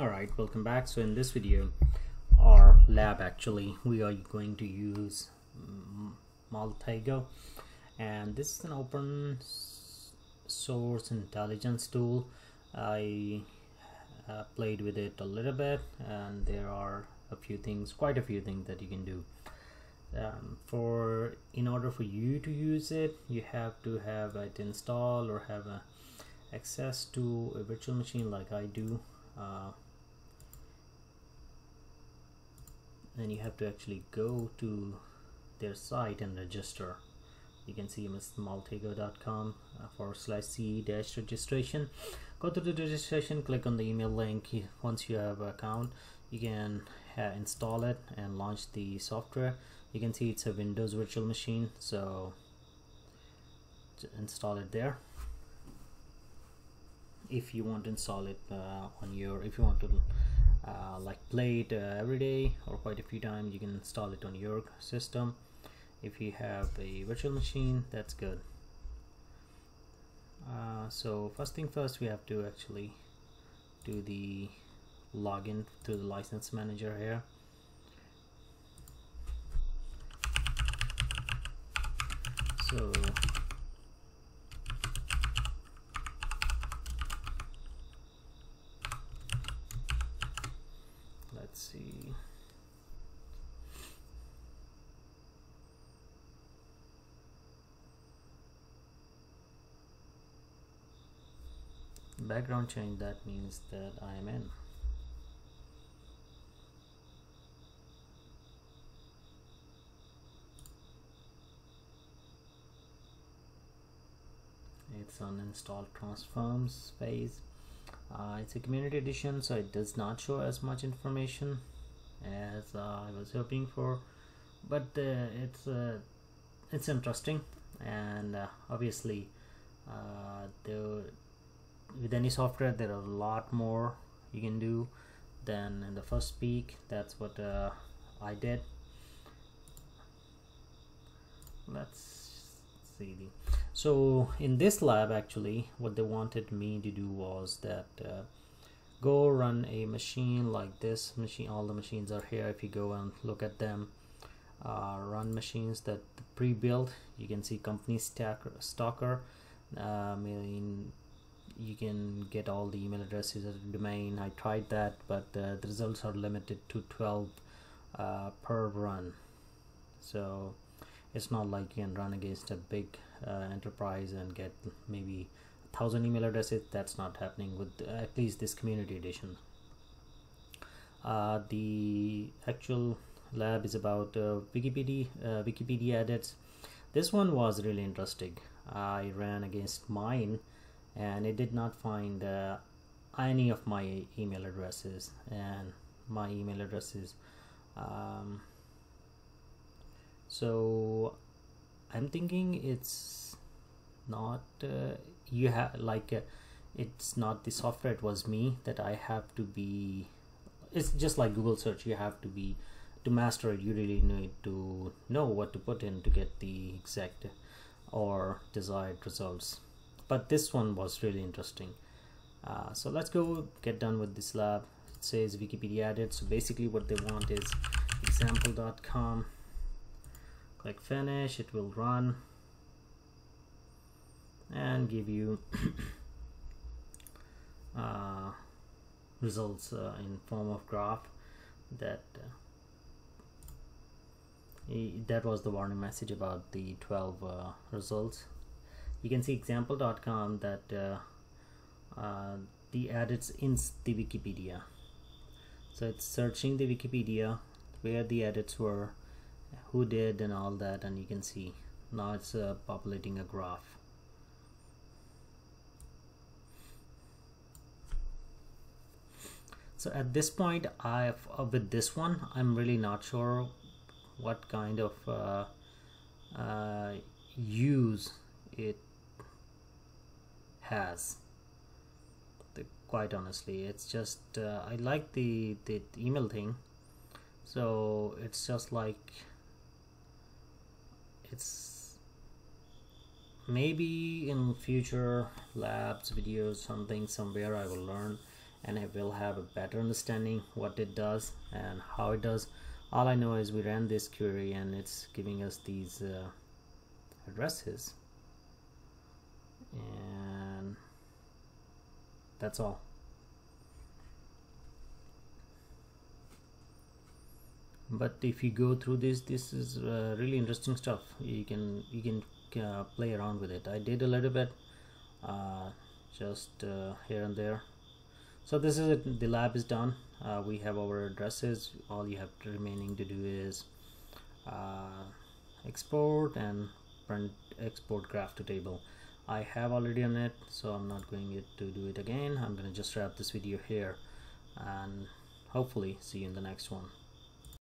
Alright, welcome back. So in this video, our lab actually, we are going to use Maltego and this is an open source intelligence tool. I uh, played with it a little bit and there are a few things, quite a few things that you can do. Um, for in order for you to use it, you have to have it installed or have access to a virtual machine like I do. Uh, then you have to actually go to their site and register. You can see mrmaltego.com uh, forward slash c dash registration. Go to the registration click on the email link. Once you have an account you can uh, install it and launch the software. You can see it's a windows virtual machine so install it there. If you want to install it uh, on your if you want to uh, like play it uh, every day or quite a few times you can install it on your system. If you have a virtual machine that's good. Uh, so first thing first we have to actually do the login to the license manager here. So see. Background change, that means that I am in. It's on install transforms phase uh, it's a community edition so it does not show as much information as uh, I was hoping for but uh, it's uh, it's interesting and uh, obviously uh, with any software there are a lot more you can do than in the first peek that's what I did. Let's see. The so in this lab actually what they wanted me to do was that uh, go run a machine like this. Machine all the machines are here. If you go and look at them uh, run machines that pre-built. You can see company stacker stalker uh, you can get all the email addresses as a domain. I tried that but uh, the results are limited to 12 uh, per run. So it's not like you can run against a big uh, enterprise and get maybe a thousand email addresses. That's not happening with at least this community edition. Uh, the actual lab is about uh, Wikipedia uh, Wikipedia edits. This one was really interesting. I ran against mine and it did not find uh, any of my email addresses and my email addresses um, so i'm thinking it's not uh, you have like uh, it's not the software it was me that i have to be it's just like google search you have to be to master it you really need to know what to put in to get the exact or desired results but this one was really interesting. Uh, so let's go get done with this lab. It says wikipedia added. So basically what they want is example.com click finish. It will run and give you uh, results uh, in form of graph that uh, that was the warning message about the 12 uh, results you can see example.com that uh, uh, the edits in the Wikipedia. So it's searching the Wikipedia where the edits were who did and all that and you can see now it's uh, populating a graph. So at this point I uh, with this one I'm really not sure what kind of uh, uh, use it has. The, quite honestly it's just uh, I like the the email thing. So it's just like it's maybe in future labs videos something somewhere I will learn and I will have a better understanding what it does and how it does. All I know is we ran this query and it's giving us these uh, addresses. And that's all. But if you go through this this is uh, really interesting stuff. You can you can uh, play around with it. I did a little bit uh, just uh, here and there. So this is it. The lab is done. Uh, we have our addresses. All you have remaining to do is uh, export and print export graph to table I have already on it so I'm not going to do it again. I'm gonna just wrap this video here and hopefully see you in the next one